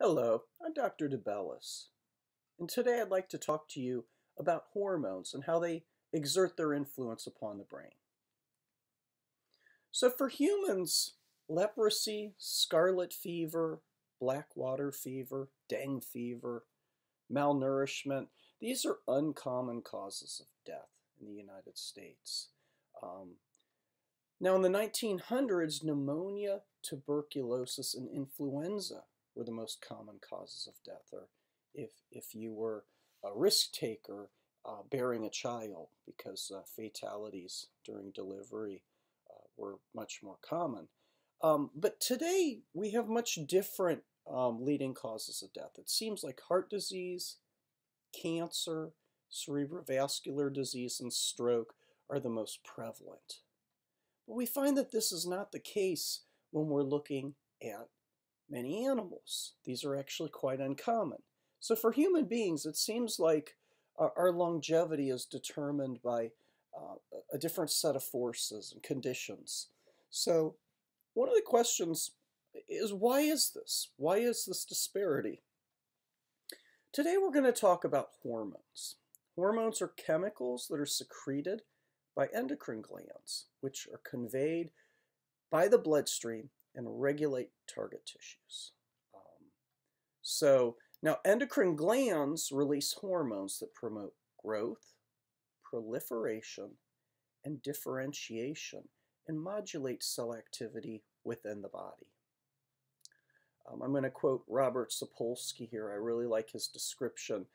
Hello, I'm Dr. DeBellis, and today I'd like to talk to you about hormones and how they exert their influence upon the brain. So for humans, leprosy, scarlet fever, black water fever, dengue fever, malnourishment, these are uncommon causes of death in the United States. Um, now in the 1900s, pneumonia, tuberculosis, and influenza were the most common causes of death, or if, if you were a risk taker uh, bearing a child, because uh, fatalities during delivery uh, were much more common. Um, but today we have much different um, leading causes of death. It seems like heart disease, cancer, cerebrovascular disease, and stroke are the most prevalent. But we find that this is not the case when we're looking at many animals. These are actually quite uncommon. So for human beings, it seems like our, our longevity is determined by uh, a different set of forces and conditions. So one of the questions is why is this? Why is this disparity? Today we're going to talk about hormones. Hormones are chemicals that are secreted by endocrine glands, which are conveyed by the bloodstream and regulate target tissues. Um, so now endocrine glands release hormones that promote growth, proliferation, and differentiation and modulate cell activity within the body. Um, I'm going to quote Robert Sapolsky here. I really like his description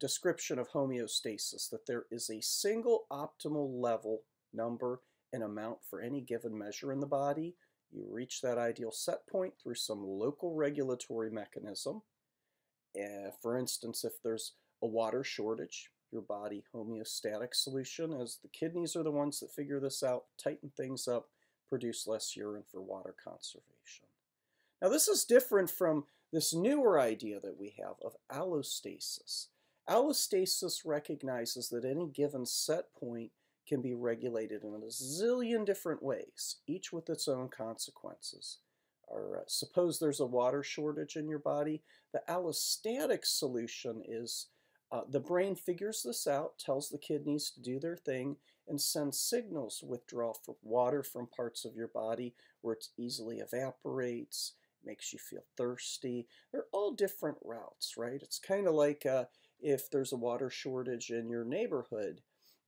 description of homeostasis that there is a single optimal level number and amount for any given measure in the body you reach that ideal set point through some local regulatory mechanism. Uh, for instance, if there's a water shortage, your body homeostatic solution, as the kidneys are the ones that figure this out, tighten things up, produce less urine for water conservation. Now, this is different from this newer idea that we have of allostasis. Allostasis recognizes that any given set point can be regulated in a zillion different ways, each with its own consequences. Or uh, suppose there's a water shortage in your body, the allostatic solution is uh, the brain figures this out, tells the kidneys to do their thing, and sends signals to withdraw water from parts of your body where it easily evaporates, makes you feel thirsty. They're all different routes, right? It's kind of like uh, if there's a water shortage in your neighborhood,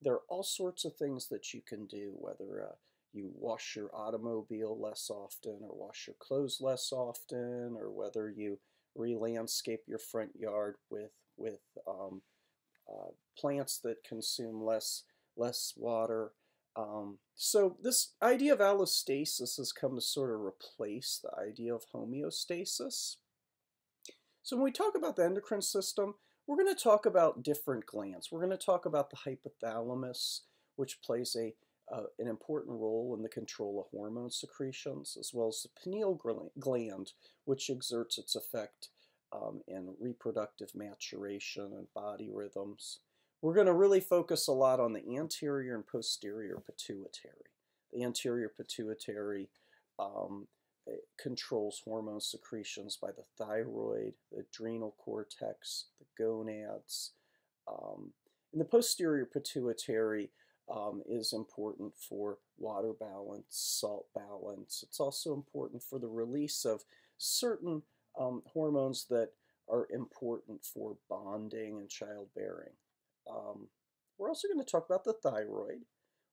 there are all sorts of things that you can do, whether uh, you wash your automobile less often or wash your clothes less often, or whether you re-landscape your front yard with, with um, uh, plants that consume less, less water. Um, so this idea of allostasis has come to sort of replace the idea of homeostasis. So when we talk about the endocrine system, we're going to talk about different glands. We're going to talk about the hypothalamus, which plays a uh, an important role in the control of hormone secretions, as well as the pineal gland, which exerts its effect um, in reproductive maturation and body rhythms. We're going to really focus a lot on the anterior and posterior pituitary. The anterior pituitary um, controls hormone secretions by the thyroid, the adrenal cortex, the gonads. Um, and the posterior pituitary um, is important for water balance, salt balance. It's also important for the release of certain um, hormones that are important for bonding and childbearing. Um, we're also going to talk about the thyroid,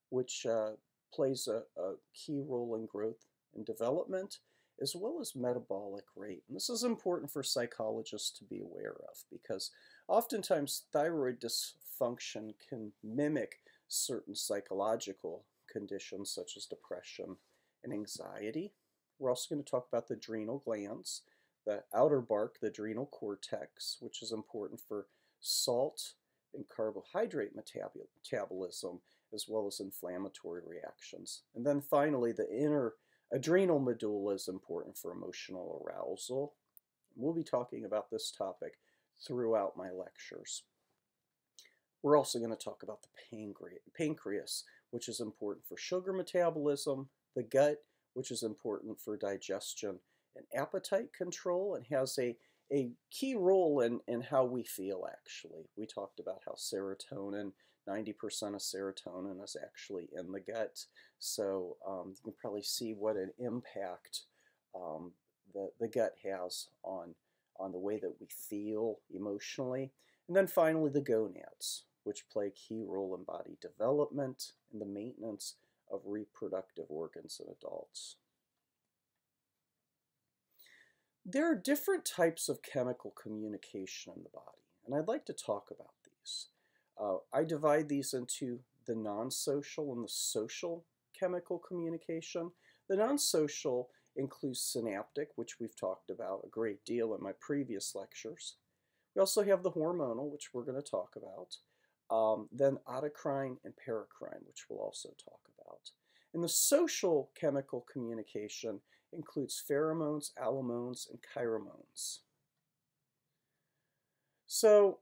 which uh, plays a, a key role in growth and development, as well as metabolic rate. And this is important for psychologists to be aware of because oftentimes thyroid dysfunction can mimic certain psychological conditions such as depression and anxiety. We're also going to talk about the adrenal glands, the outer bark, the adrenal cortex, which is important for salt and carbohydrate metabolism, as well as inflammatory reactions. And then finally, the inner Adrenal medulla is important for emotional arousal. We'll be talking about this topic throughout my lectures. We're also going to talk about the pancreas, which is important for sugar metabolism, the gut, which is important for digestion and appetite control, and has a, a key role in, in how we feel, actually. We talked about how serotonin, 90% of serotonin is actually in the gut. So um, you can probably see what an impact um, the, the gut has on, on the way that we feel emotionally. And then finally, the gonads, which play a key role in body development and the maintenance of reproductive organs in adults. There are different types of chemical communication in the body, and I'd like to talk about these. Uh, I divide these into the non-social and the social chemical communication. The non-social includes synaptic, which we've talked about a great deal in my previous lectures. We also have the hormonal, which we're going to talk about. Um, then autocrine and paracrine, which we'll also talk about. And the social chemical communication includes pheromones, allomones, and kairomones. So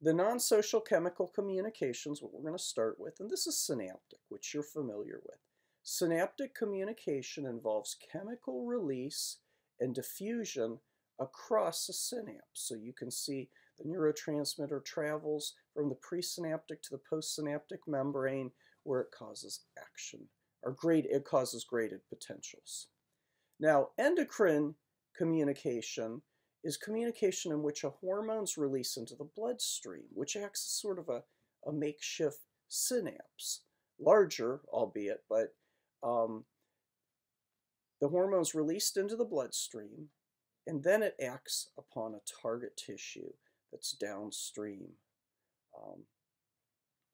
the non-social chemical communications, what we're going to start with, and this is synaptic, which you're familiar with. Synaptic communication involves chemical release and diffusion across a synapse. So you can see the neurotransmitter travels from the presynaptic to the postsynaptic membrane where it causes action, or great, it causes graded potentials. Now, endocrine communication is communication in which a hormone's release into the bloodstream, which acts as sort of a, a makeshift synapse, larger, albeit, but um, the hormone's released into the bloodstream, and then it acts upon a target tissue that's downstream. Um,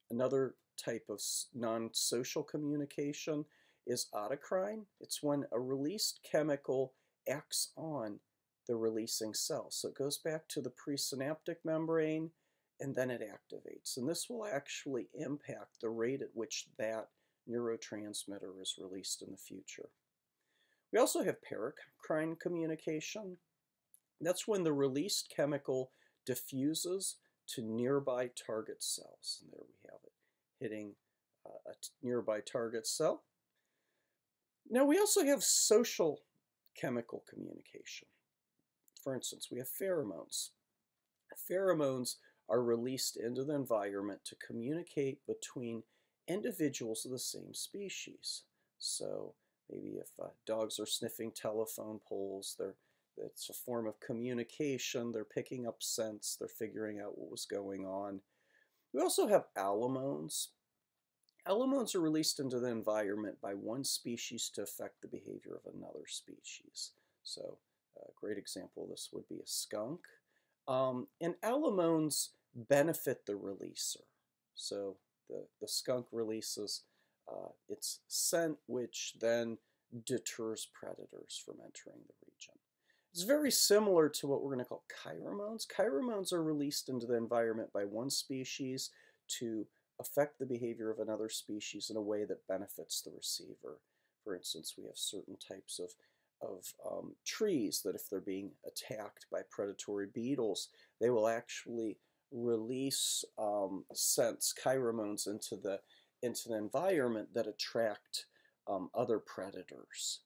another type of non-social communication is autocrine. It's when a released chemical acts on the releasing cell. So it goes back to the presynaptic membrane and then it activates. And this will actually impact the rate at which that neurotransmitter is released in the future. We also have paracrine communication. That's when the released chemical diffuses to nearby target cells. And there we have it, hitting uh, a nearby target cell. Now we also have social chemical communication. For instance, we have pheromones. Pheromones are released into the environment to communicate between individuals of the same species. So maybe if uh, dogs are sniffing telephone poles, they're it's a form of communication. They're picking up scents. They're figuring out what was going on. We also have allomones. Allomones are released into the environment by one species to affect the behavior of another species. So a great example this would be a skunk. Um, and allomones benefit the releaser. So the, the skunk releases uh, its scent, which then deters predators from entering the region. It's very similar to what we're going to call kairomones. Kairomones are released into the environment by one species to affect the behavior of another species in a way that benefits the receiver. For instance, we have certain types of, of um, trees that if they're being attacked by predatory beetles, they will actually release um, scents, kairomones, into the, into the environment that attract um, other predators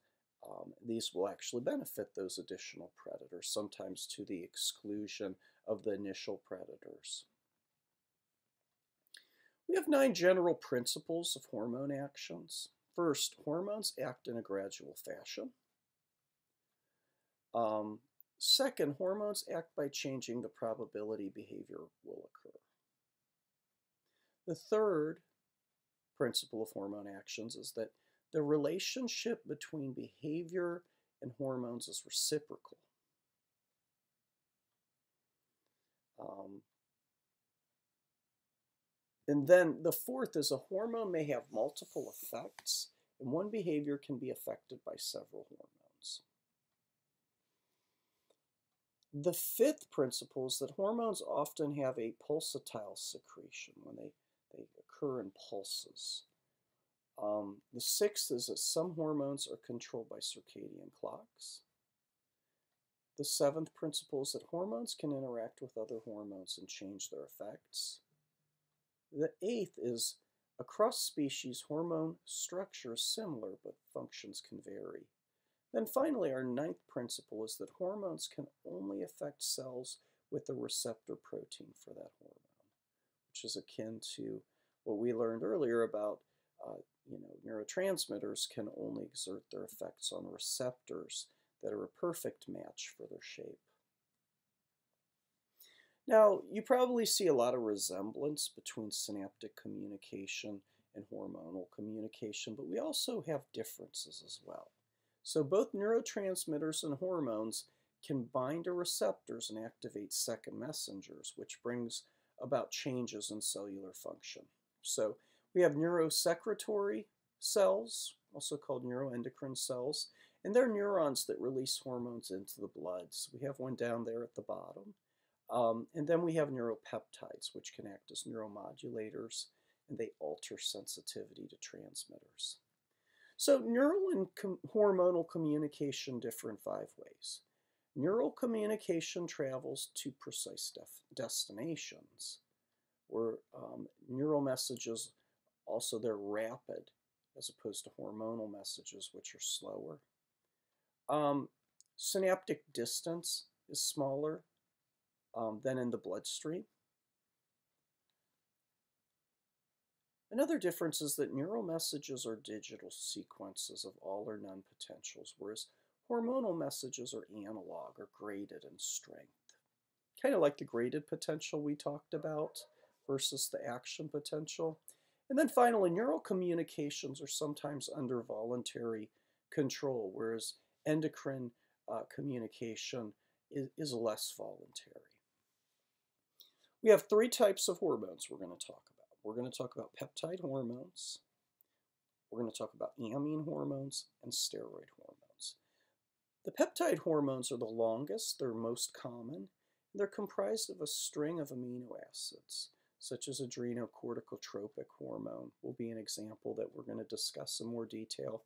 um, these will actually benefit those additional predators, sometimes to the exclusion of the initial predators. We have nine general principles of hormone actions. First, hormones act in a gradual fashion. Um, second, hormones act by changing the probability behavior will occur. The third principle of hormone actions is that the relationship between behavior and hormones is reciprocal. Um, and then the fourth is a hormone may have multiple effects, and one behavior can be affected by several hormones. The fifth principle is that hormones often have a pulsatile secretion when they, they occur in pulses. Um, the sixth is that some hormones are controlled by circadian clocks. The seventh principle is that hormones can interact with other hormones and change their effects. The eighth is across species, hormone structure is similar, but functions can vary. Then finally, our ninth principle is that hormones can only affect cells with a receptor protein for that hormone, which is akin to what we learned earlier about uh, you know, neurotransmitters can only exert their effects on receptors that are a perfect match for their shape. Now, you probably see a lot of resemblance between synaptic communication and hormonal communication, but we also have differences as well. So both neurotransmitters and hormones can bind to receptors and activate second messengers, which brings about changes in cellular function. So we have neurosecretory cells, also called neuroendocrine cells, and they're neurons that release hormones into the blood. So we have one down there at the bottom. Um, and then we have neuropeptides, which can act as neuromodulators, and they alter sensitivity to transmitters. So neural and com hormonal communication differ in five ways. Neural communication travels to precise destinations, where um, neural messages also they're rapid as opposed to hormonal messages, which are slower. Um, synaptic distance is smaller um, than in the bloodstream. Another difference is that neural messages are digital sequences of all or none potentials, whereas hormonal messages are analog or graded in strength. Kind of like the graded potential we talked about versus the action potential. And then finally, neural communications are sometimes under voluntary control, whereas endocrine uh, communication is, is less voluntary. We have three types of hormones we're going to talk about. We're going to talk about peptide hormones, we're going to talk about amine hormones, and steroid hormones. The peptide hormones are the longest, they're most common, they're comprised of a string of amino acids, such as adrenocorticotropic hormone will be an example that we're going to discuss in more detail.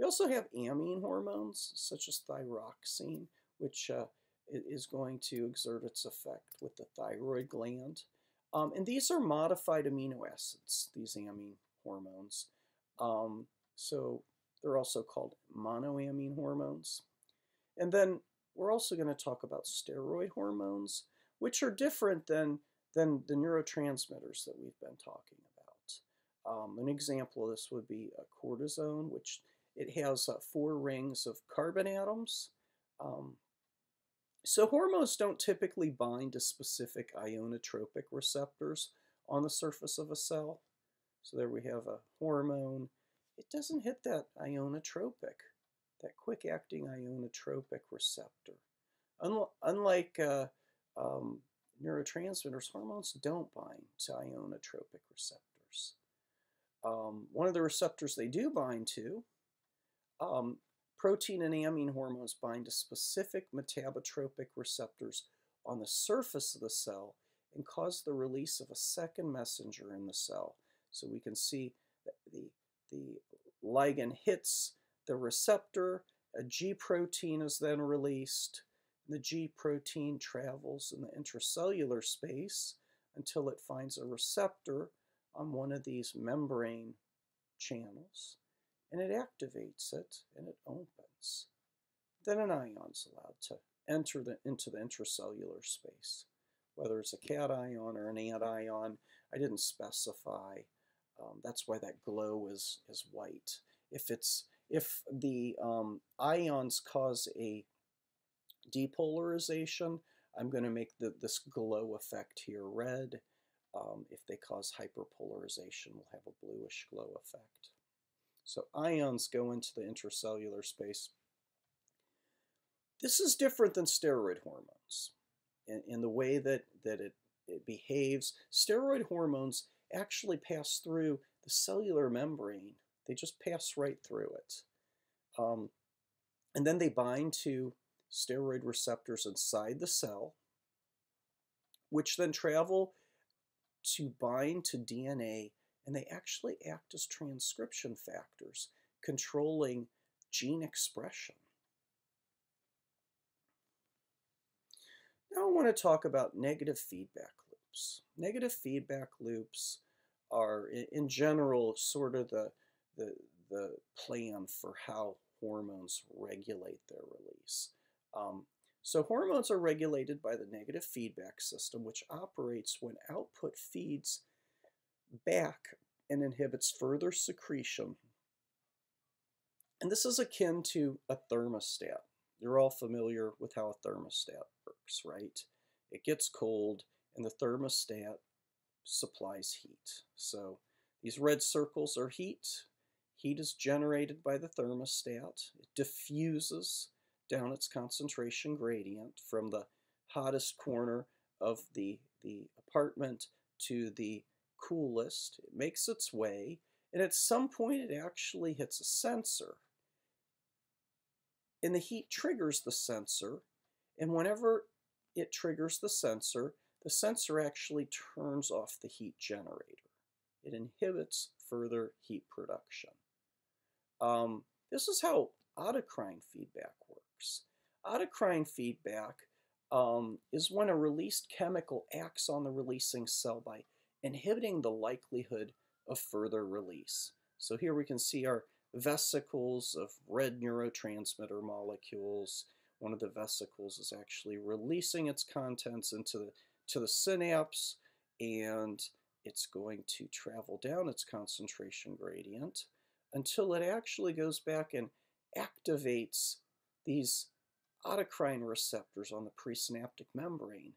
We also have amine hormones, such as thyroxine, which uh, is going to exert its effect with the thyroid gland. Um, and these are modified amino acids, these amine hormones. Um, so they're also called monoamine hormones. And then we're also going to talk about steroid hormones, which are different than, than the neurotransmitters that we've been talking about. Um, an example of this would be a cortisone, which it has uh, four rings of carbon atoms. Um, so hormones don't typically bind to specific ionotropic receptors on the surface of a cell. So there we have a hormone. It doesn't hit that ionotropic, that quick-acting ionotropic receptor. Unlike uh, um, neurotransmitters, hormones don't bind to ionotropic receptors. Um, one of the receptors they do bind to um, Protein and amine hormones bind to specific metabotropic receptors on the surface of the cell and cause the release of a second messenger in the cell. So we can see the, the ligand hits the receptor, a G protein is then released. The G protein travels in the intracellular space until it finds a receptor on one of these membrane channels and it activates it and it opens. Then an ion is allowed to enter the, into the intracellular space, whether it's a cation or an anion. I didn't specify. Um, that's why that glow is, is white. If it's if the um, ions cause a depolarization, I'm going to make the, this glow effect here red. Um, if they cause hyperpolarization, we'll have a bluish glow effect. So ions go into the intracellular space. This is different than steroid hormones in, in the way that, that it, it behaves. Steroid hormones actually pass through the cellular membrane. They just pass right through it. Um, and then they bind to steroid receptors inside the cell, which then travel to bind to DNA and they actually act as transcription factors, controlling gene expression. Now I want to talk about negative feedback loops. Negative feedback loops are, in general, sort of the, the, the plan for how hormones regulate their release. Um, so hormones are regulated by the negative feedback system, which operates when output feeds back and inhibits further secretion. And this is akin to a thermostat. You're all familiar with how a thermostat works, right? It gets cold and the thermostat supplies heat. So these red circles are heat. Heat is generated by the thermostat. It diffuses down its concentration gradient from the hottest corner of the, the apartment to the coolest. It makes its way, and at some point it actually hits a sensor. And the heat triggers the sensor, and whenever it triggers the sensor, the sensor actually turns off the heat generator. It inhibits further heat production. Um, this is how autocrine feedback works. Autocrine feedback um, is when a released chemical acts on the releasing cell by inhibiting the likelihood of further release. So here we can see our vesicles of red neurotransmitter molecules. One of the vesicles is actually releasing its contents into the, to the synapse and it's going to travel down its concentration gradient until it actually goes back and activates these autocrine receptors on the presynaptic membrane.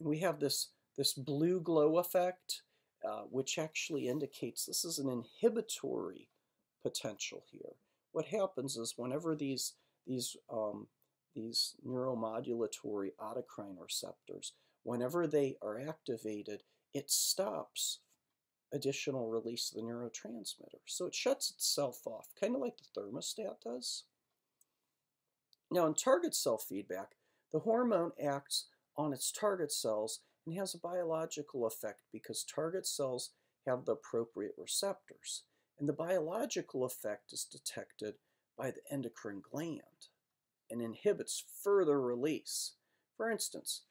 And we have this, this blue glow effect, uh, which actually indicates this is an inhibitory potential here. What happens is whenever these, these, um, these neuromodulatory autocrine receptors, whenever they are activated, it stops additional release of the neurotransmitter. So it shuts itself off, kind of like the thermostat does. Now, in target cell feedback, the hormone acts on its target cells and has a biological effect because target cells have the appropriate receptors. And the biological effect is detected by the endocrine gland and inhibits further release. For instance,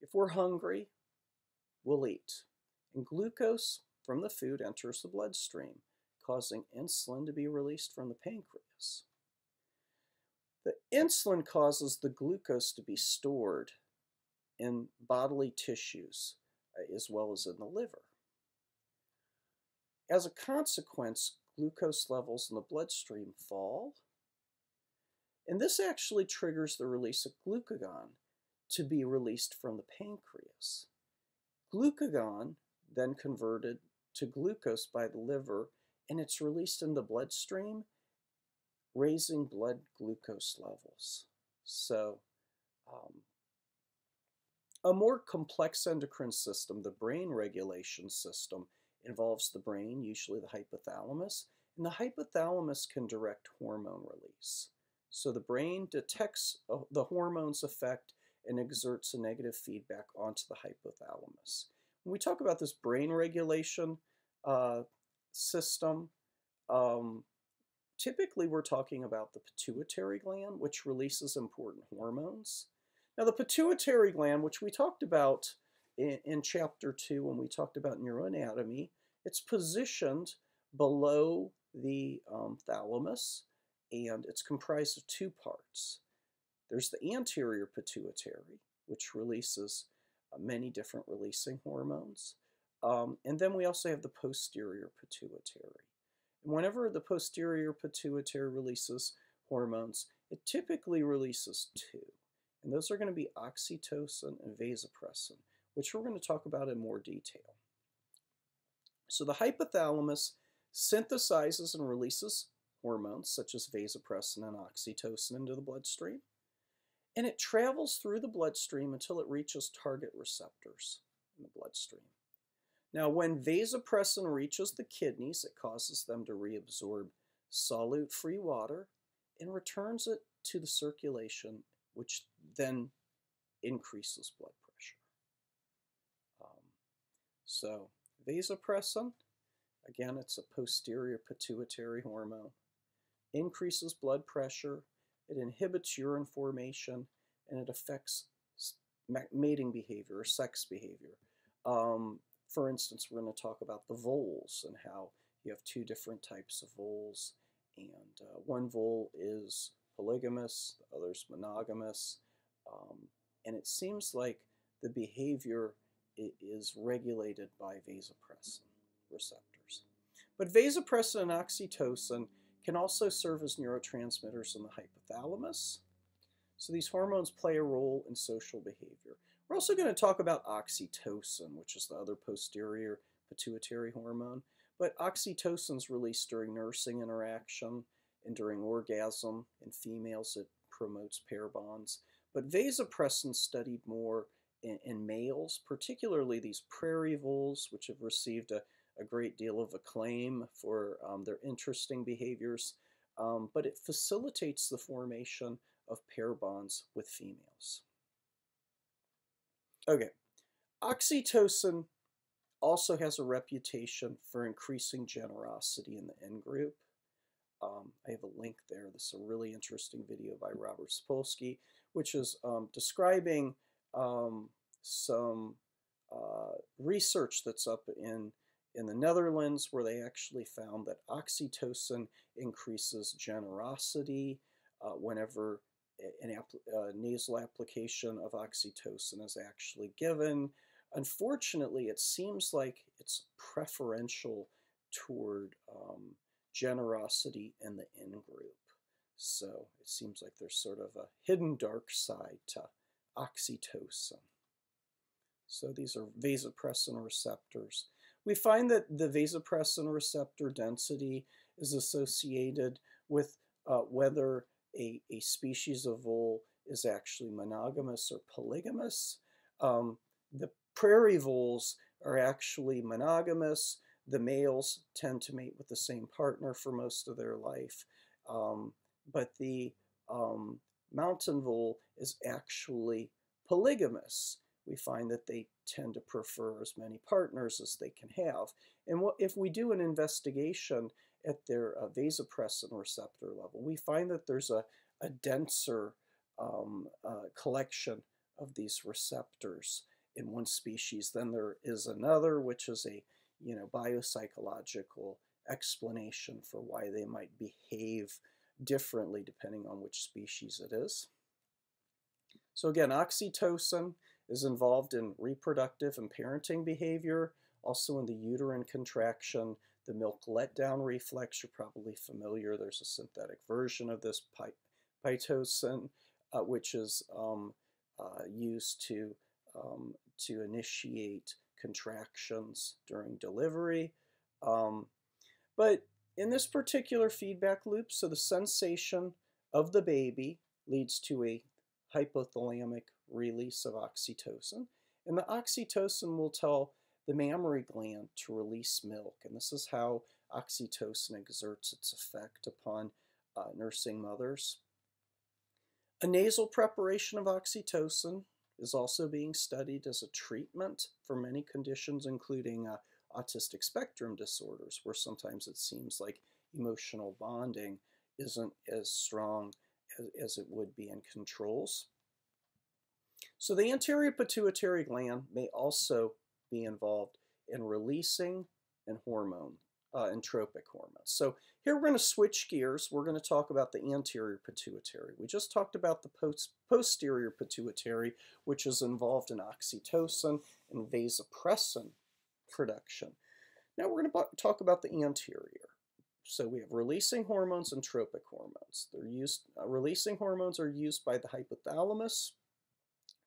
if we're hungry, we'll eat. And glucose from the food enters the bloodstream, causing insulin to be released from the pancreas. The insulin causes the glucose to be stored in bodily tissues uh, as well as in the liver. As a consequence, glucose levels in the bloodstream fall, and this actually triggers the release of glucagon to be released from the pancreas. Glucagon then converted to glucose by the liver, and it's released in the bloodstream raising blood glucose levels. So, um, a more complex endocrine system, the brain regulation system, involves the brain, usually the hypothalamus, and the hypothalamus can direct hormone release. So the brain detects uh, the hormone's effect and exerts a negative feedback onto the hypothalamus. When we talk about this brain regulation uh, system, um, Typically, we're talking about the pituitary gland, which releases important hormones. Now, the pituitary gland, which we talked about in, in chapter two when we talked about neuroanatomy, it's positioned below the um, thalamus and it's comprised of two parts. There's the anterior pituitary, which releases uh, many different releasing hormones. Um, and then we also have the posterior pituitary. Whenever the posterior pituitary releases hormones, it typically releases two. And those are going to be oxytocin and vasopressin, which we're going to talk about in more detail. So the hypothalamus synthesizes and releases hormones such as vasopressin and oxytocin into the bloodstream. And it travels through the bloodstream until it reaches target receptors in the bloodstream. Now, when vasopressin reaches the kidneys, it causes them to reabsorb solute free water and returns it to the circulation, which then increases blood pressure. Um, so, vasopressin, again, it's a posterior pituitary hormone, increases blood pressure, it inhibits urine formation, and it affects mating behavior or sex behavior. Um, for instance, we're going to talk about the voles and how you have two different types of voles and uh, one vole is polygamous, the other's monogamous, um, and it seems like the behavior is regulated by vasopressin receptors. But vasopressin and oxytocin can also serve as neurotransmitters in the hypothalamus. So these hormones play a role in social behavior. We're also going to talk about oxytocin, which is the other posterior pituitary hormone. But oxytocin is released during nursing interaction and during orgasm. In females, it promotes pair bonds. But vasopressin studied more in, in males, particularly these prairie voles, which have received a, a great deal of acclaim for um, their interesting behaviors. Um, but it facilitates the formation of pair bonds with females. Okay, oxytocin also has a reputation for increasing generosity in the in group. Um, I have a link there. This is a really interesting video by Robert Sapolsky, which is um, describing um, some uh, research that's up in in the Netherlands where they actually found that oxytocin increases generosity uh, whenever an uh, nasal application of oxytocin is actually given. Unfortunately, it seems like it's preferential toward um, generosity in the in group. So it seems like there's sort of a hidden dark side to oxytocin. So these are vasopressin receptors. We find that the vasopressin receptor density is associated with uh, whether a, a species of vole is actually monogamous or polygamous. Um, the prairie voles are actually monogamous. The males tend to mate with the same partner for most of their life. Um, but the um, mountain vole is actually polygamous. We find that they tend to prefer as many partners as they can have. And what, if we do an investigation at their uh, vasopressin receptor level, we find that there's a, a denser um, uh, collection of these receptors in one species than there is another, which is a you know biopsychological explanation for why they might behave differently depending on which species it is. So again, oxytocin is involved in reproductive and parenting behavior, also in the uterine contraction, the milk letdown reflex, you're probably familiar. There's a synthetic version of this, pitocin, uh, which is um, uh, used to, um, to initiate contractions during delivery. Um, but in this particular feedback loop, so the sensation of the baby leads to a hypothalamic release of oxytocin. And the oxytocin will tell the mammary gland to release milk. And this is how oxytocin exerts its effect upon uh, nursing mothers. A nasal preparation of oxytocin is also being studied as a treatment for many conditions, including uh, autistic spectrum disorders, where sometimes it seems like emotional bonding isn't as strong as, as it would be in controls. So the anterior pituitary gland may also be involved in releasing and hormone, uh, entropic hormones. So here we're going to switch gears. We're going to talk about the anterior pituitary. We just talked about the post posterior pituitary, which is involved in oxytocin and vasopressin production. Now we're going to talk about the anterior. So we have releasing hormones and tropic hormones. They're used. Uh, releasing hormones are used by the hypothalamus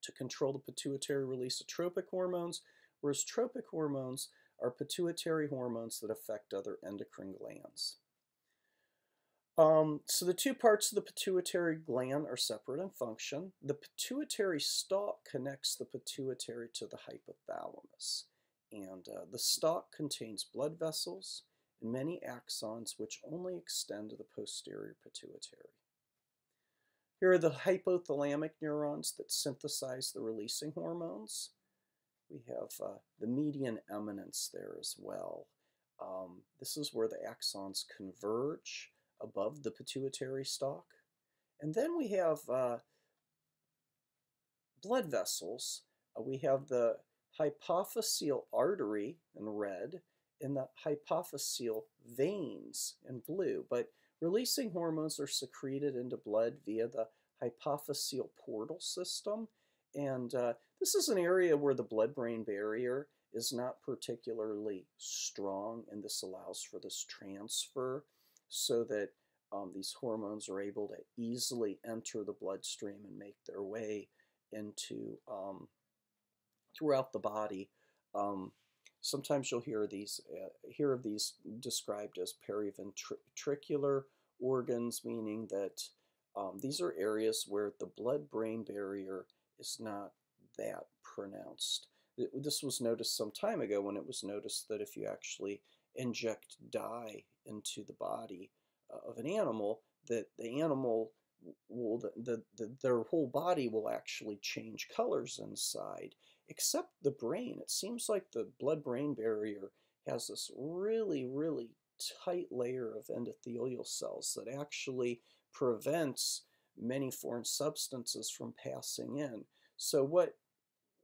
to control the pituitary release of tropic hormones, whereas tropic hormones are pituitary hormones that affect other endocrine glands. Um, so the two parts of the pituitary gland are separate in function. The pituitary stalk connects the pituitary to the hypothalamus. And uh, the stalk contains blood vessels and many axons which only extend to the posterior pituitary. Here are the hypothalamic neurons that synthesize the releasing hormones. We have uh, the median eminence there as well. Um, this is where the axons converge above the pituitary stalk. And then we have uh, blood vessels. Uh, we have the hypophyseal artery in red and the hypophyseal veins in blue. But Releasing hormones are secreted into blood via the hypophyseal portal system. And uh, this is an area where the blood brain barrier is not particularly strong, and this allows for this transfer so that um, these hormones are able to easily enter the bloodstream and make their way into um, throughout the body. Um, sometimes you'll hear these uh, hear of these described as periventricular organs, meaning that um, these are areas where the blood-brain barrier is not that pronounced. This was noticed some time ago when it was noticed that if you actually inject dye into the body uh, of an animal, that the animal will, the, the, the, their whole body will actually change colors inside, except the brain. It seems like the blood-brain barrier has this really, really tight layer of endothelial cells that actually prevents many foreign substances from passing in. So what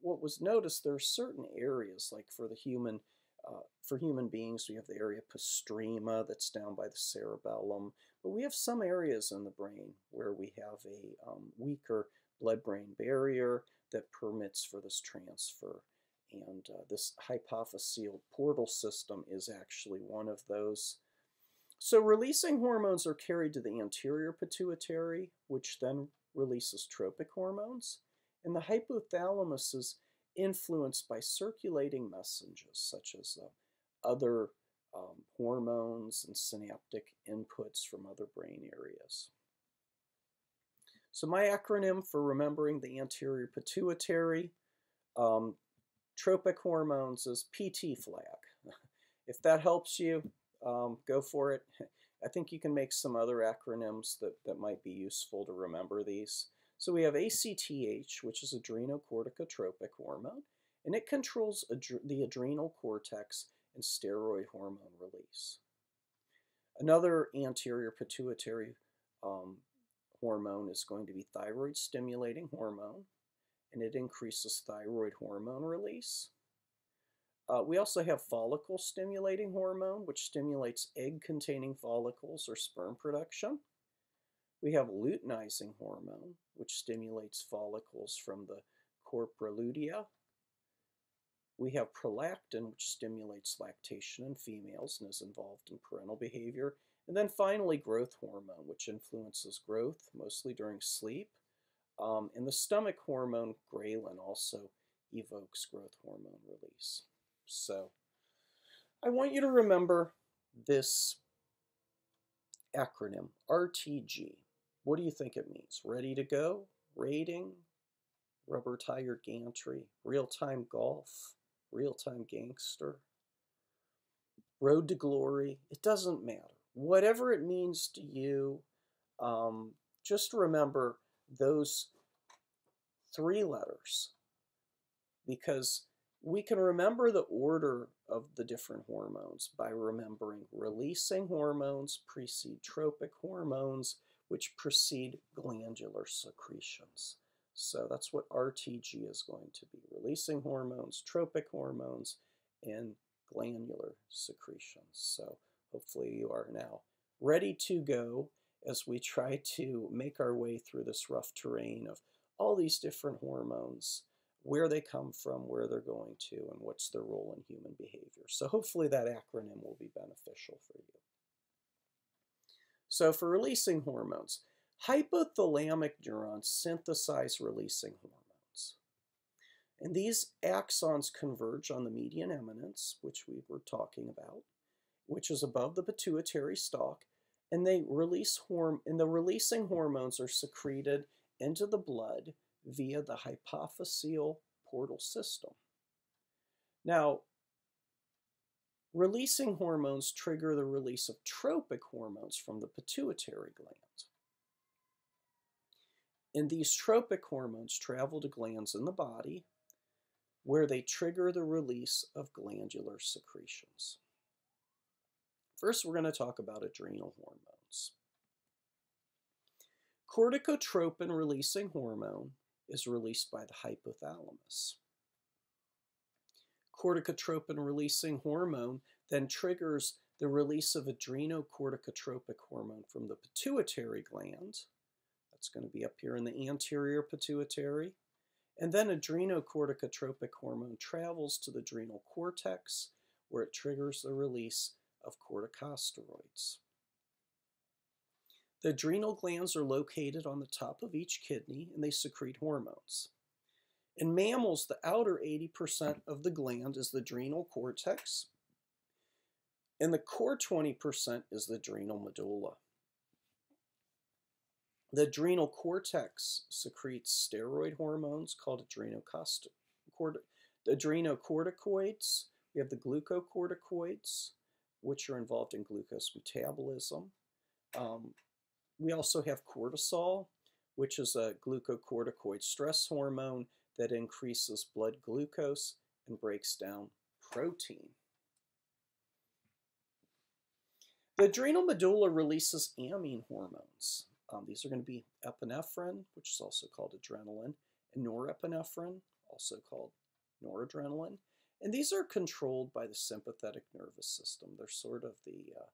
what was noticed, there are certain areas, like for the human, uh, for human beings, we have the area postrema that's down by the cerebellum, but we have some areas in the brain where we have a um, weaker blood-brain barrier that permits for this transfer. And uh, this hypophyseal portal system is actually one of those. So releasing hormones are carried to the anterior pituitary, which then releases tropic hormones. And the hypothalamus is influenced by circulating messengers such as uh, other um, hormones and synaptic inputs from other brain areas. So my acronym for remembering the anterior pituitary um, tropic hormones is PT flag. if that helps you, um, go for it. I think you can make some other acronyms that, that might be useful to remember these. So we have ACTH, which is adrenocorticotropic hormone, and it controls adre the adrenal cortex and steroid hormone release. Another anterior pituitary um, hormone is going to be thyroid stimulating hormone, and it increases thyroid hormone release. Uh, we also have follicle stimulating hormone, which stimulates egg containing follicles or sperm production. We have luteinizing hormone, which stimulates follicles from the corpora lutea. We have prolactin, which stimulates lactation in females and is involved in parental behavior. And then finally, growth hormone, which influences growth, mostly during sleep. Um, and the stomach hormone, ghrelin, also evokes growth hormone release. So I want you to remember this acronym, RTG. What do you think it means? Ready to go? Rating? Rubber tire gantry? Real-time golf? Real-time gangster? Road to glory? It doesn't matter. Whatever it means to you, um, just remember those three letters because we can remember the order of the different hormones by remembering releasing hormones precede tropic hormones which precede glandular secretions. So that's what RTG is going to be, releasing hormones, tropic hormones, and glandular secretions. So hopefully you are now ready to go as we try to make our way through this rough terrain of all these different hormones, where they come from, where they're going to, and what's their role in human behavior. So hopefully that acronym will be beneficial for you. So for releasing hormones, hypothalamic neurons synthesize releasing hormones. And these axons converge on the median eminence, which we were talking about, which is above the pituitary stalk, and they release horm and the releasing hormones are secreted into the blood via the hypophyseal portal system. Now, Releasing hormones trigger the release of tropic hormones from the pituitary gland. And these tropic hormones travel to glands in the body where they trigger the release of glandular secretions. First, we're going to talk about adrenal hormones. Corticotropin releasing hormone is released by the hypothalamus corticotropin releasing hormone then triggers the release of adrenocorticotropic hormone from the pituitary gland. That's going to be up here in the anterior pituitary. And then adrenocorticotropic hormone travels to the adrenal cortex where it triggers the release of corticosteroids. The adrenal glands are located on the top of each kidney and they secrete hormones. In mammals, the outer 80% of the gland is the adrenal cortex, and the core 20% is the adrenal medulla. The adrenal cortex secretes steroid hormones called adrenocorticoids. We have the glucocorticoids, which are involved in glucose metabolism. Um, we also have cortisol, which is a glucocorticoid stress hormone that increases blood glucose and breaks down protein. The adrenal medulla releases amine hormones. Um, these are going to be epinephrine, which is also called adrenaline, and norepinephrine, also called noradrenaline. And these are controlled by the sympathetic nervous system. They're sort of the, uh,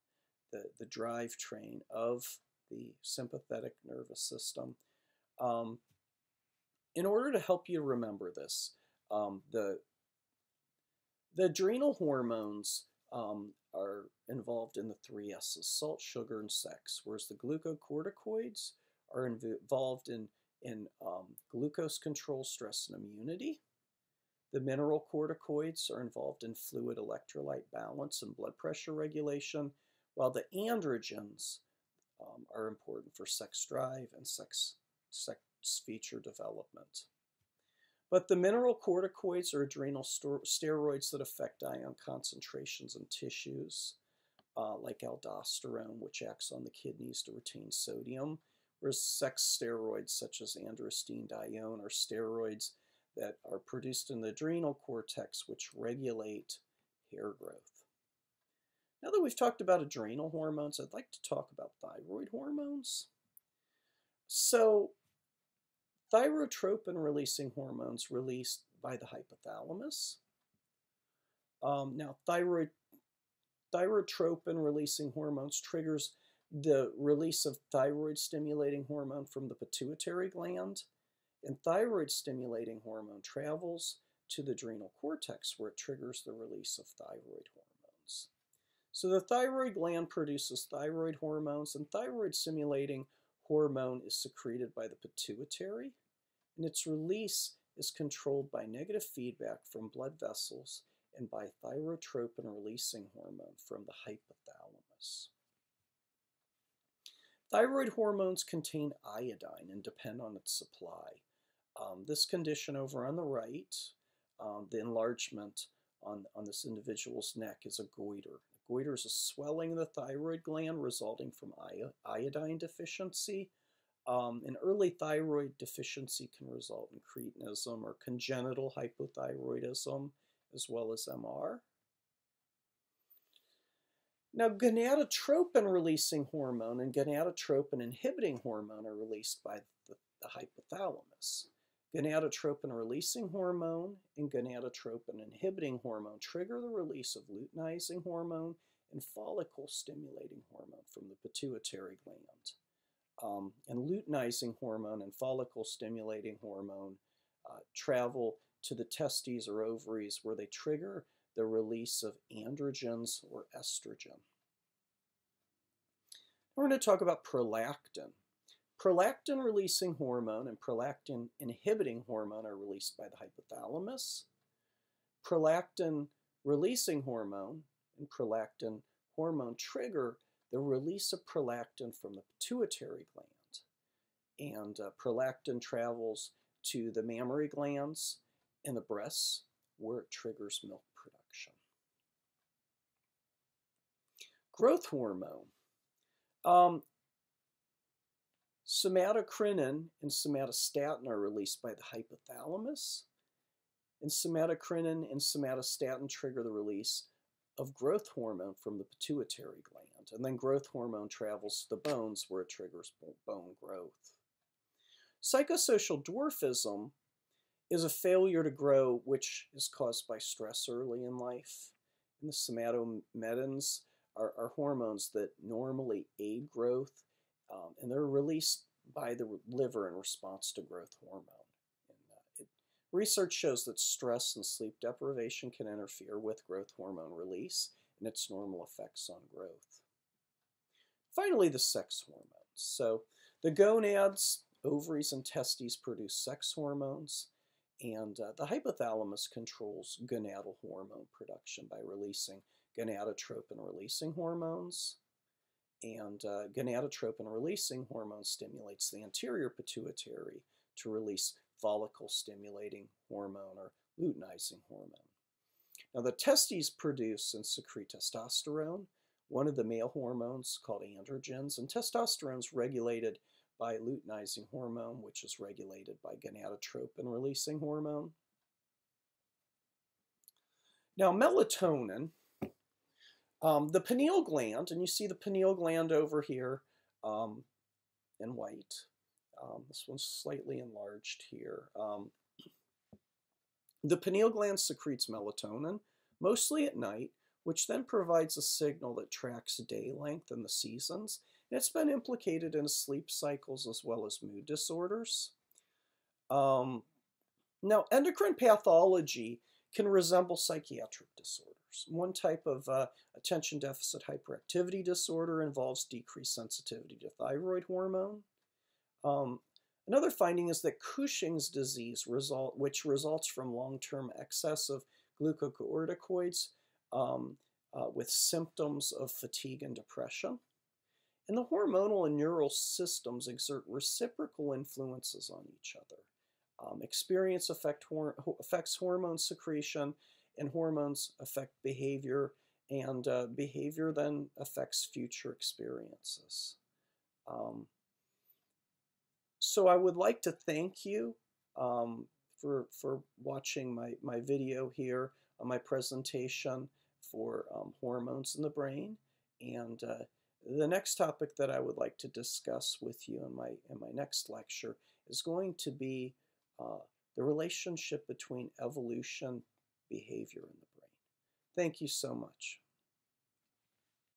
the, the drive train of the sympathetic nervous system. Um, in order to help you remember this, um, the, the adrenal hormones um, are involved in the three S's, salt, sugar, and sex, whereas the glucocorticoids are involved in, in um, glucose control, stress, and immunity. The mineral corticoids are involved in fluid electrolyte balance and blood pressure regulation, while the androgens um, are important for sex drive and sex, sex feature development. But the mineral corticoids are adrenal steroids that affect ion concentrations in tissues, uh, like aldosterone, which acts on the kidneys to retain sodium, whereas sex steroids such as androstenedione are steroids that are produced in the adrenal cortex, which regulate hair growth. Now that we've talked about adrenal hormones, I'd like to talk about thyroid hormones. So, thyrotropin releasing hormones released by the hypothalamus. Um, now, thyroid, thyrotropin releasing hormones triggers the release of thyroid stimulating hormone from the pituitary gland, and thyroid stimulating hormone travels to the adrenal cortex where it triggers the release of thyroid hormones. So the thyroid gland produces thyroid hormones, and thyroid stimulating hormone is secreted by the pituitary, and its release is controlled by negative feedback from blood vessels and by thyrotropin releasing hormone from the hypothalamus. Thyroid hormones contain iodine and depend on its supply. Um, this condition over on the right, um, the enlargement on, on this individual's neck is a goiter. Goiter is a swelling of the thyroid gland resulting from iodine deficiency. Um, an early thyroid deficiency can result in cretinism or congenital hypothyroidism, as well as MR. Now, gonadotropin releasing hormone and gonadotropin inhibiting hormone are released by the, the hypothalamus. Gonadotropin releasing hormone and gonadotropin inhibiting hormone trigger the release of luteinizing hormone and follicle stimulating hormone from the pituitary gland. Um, and luteinizing hormone and follicle stimulating hormone uh, travel to the testes or ovaries where they trigger the release of androgens or estrogen. We're going to talk about prolactin. Prolactin releasing hormone and prolactin inhibiting hormone are released by the hypothalamus. Prolactin releasing hormone and prolactin hormone trigger the release of prolactin from the pituitary gland. And uh, prolactin travels to the mammary glands and the breasts where it triggers milk production. Growth hormone. Um, Somatocrinin and somatostatin are released by the hypothalamus, and somatocrinin and somatostatin trigger the release of growth hormone from the pituitary gland, and then growth hormone travels to the bones where it triggers bone growth. Psychosocial dwarfism is a failure to grow which is caused by stress early in life. And the somatomedins are, are hormones that normally aid growth, um, and they're released by the liver in response to growth hormone. And, uh, it, research shows that stress and sleep deprivation can interfere with growth hormone release and its normal effects on growth. Finally, the sex hormones. So the gonads, ovaries, and testes produce sex hormones, and uh, the hypothalamus controls gonadal hormone production by releasing gonadotropin releasing hormones. And uh, gonadotropin releasing hormone stimulates the anterior pituitary to release follicle stimulating hormone or luteinizing hormone. Now, the testes produce and secrete testosterone, one of the male hormones called androgens, and testosterone is regulated by luteinizing hormone, which is regulated by gonadotropin releasing hormone. Now, melatonin, um, the pineal gland, and you see the pineal gland over here um, in white. Um, this one's slightly enlarged here. Um, the pineal gland secretes melatonin, mostly at night, which then provides a signal that tracks day length and the seasons. And it's been implicated in sleep cycles as well as mood disorders. Um, now, endocrine pathology can resemble psychiatric disorders. One type of uh, attention deficit hyperactivity disorder involves decreased sensitivity to thyroid hormone. Um, another finding is that Cushing's disease, result, which results from long-term excess of glucocorticoids, um, uh, with symptoms of fatigue and depression. And the hormonal and neural systems exert reciprocal influences on each other. Um, experience affect hor affects hormone secretion, and hormones affect behavior, and uh, behavior then affects future experiences. Um, so I would like to thank you um, for, for watching my, my video here on my presentation for um, hormones in the brain. And uh, the next topic that I would like to discuss with you in my, in my next lecture is going to be uh, the relationship between evolution, behavior, and the brain. Thank you so much.